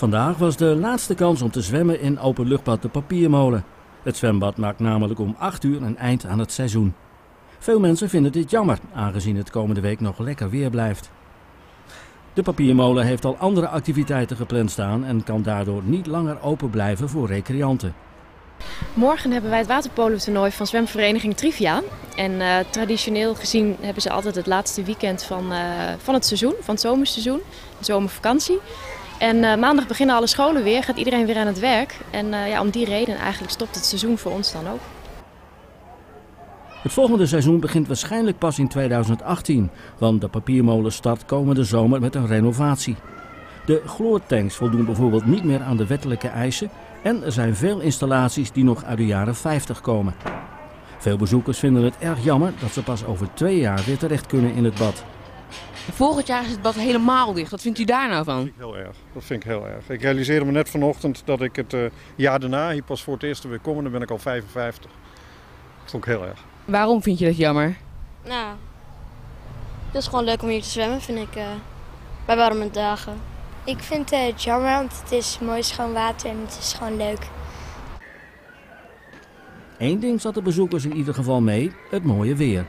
Vandaag was de laatste kans om te zwemmen in openluchtbad de Papiermolen. Het zwembad maakt namelijk om 8 uur een eind aan het seizoen. Veel mensen vinden dit jammer, aangezien het komende week nog lekker weer blijft. De Papiermolen heeft al andere activiteiten gepland staan en kan daardoor niet langer open blijven voor recreanten. Morgen hebben wij het waterpolo-toernooi van zwemvereniging Trivia. En eh, traditioneel gezien hebben ze altijd het laatste weekend van, eh, van het seizoen, van het zomerseizoen, de zomervakantie. En eh, maandag beginnen alle scholen weer, gaat iedereen weer aan het werk. En eh, ja, om die reden eigenlijk stopt het seizoen voor ons dan ook. Het volgende seizoen begint waarschijnlijk pas in 2018, want de papiermolen start komende zomer met een renovatie. De chloortanks voldoen bijvoorbeeld niet meer aan de wettelijke eisen en er zijn veel installaties die nog uit de jaren 50 komen. Veel bezoekers vinden het erg jammer dat ze pas over twee jaar weer terecht kunnen in het bad. Volgend jaar is het bad helemaal dicht. Wat vindt u daar nou van? Heel erg. Dat vind ik heel erg. Ik realiseerde me net vanochtend dat ik het eh, jaar daarna hier pas voor het eerst weer kom en dan ben ik al 55. Dat vond ik heel erg. Waarom vind je dat jammer? Nou, het is gewoon leuk om hier te zwemmen, vind ik, eh, bij warme dagen. Ik vind het jammer, want het is mooi schoon water en het is gewoon leuk. Eén ding zat de bezoekers in ieder geval mee: het mooie weer.